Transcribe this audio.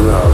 come out.